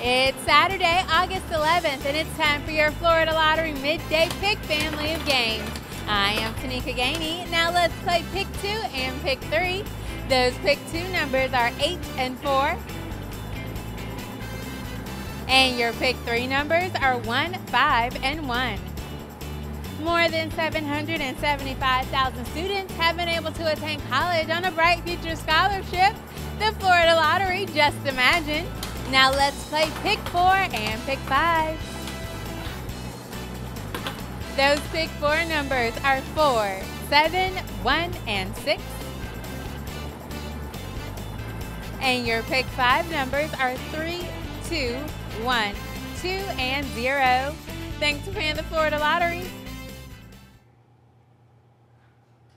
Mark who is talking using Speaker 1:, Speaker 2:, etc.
Speaker 1: It's Saturday, August 11th, and it's time for your Florida Lottery Midday Pick family of games. I am Tanika Gainey. Now let's play Pick 2 and Pick 3. Those Pick 2 numbers are 8 and 4. And your Pick 3 numbers are 1, 5, and 1. More than 775,000 students have been able to attend college on a Bright Future Scholarship. The Florida Lottery, just imagine. Now let's play pick four and pick five. Those pick four numbers are four, seven, one, and six. And your pick five numbers are three, two, one, two, and zero. Thanks for playing the Florida Lottery.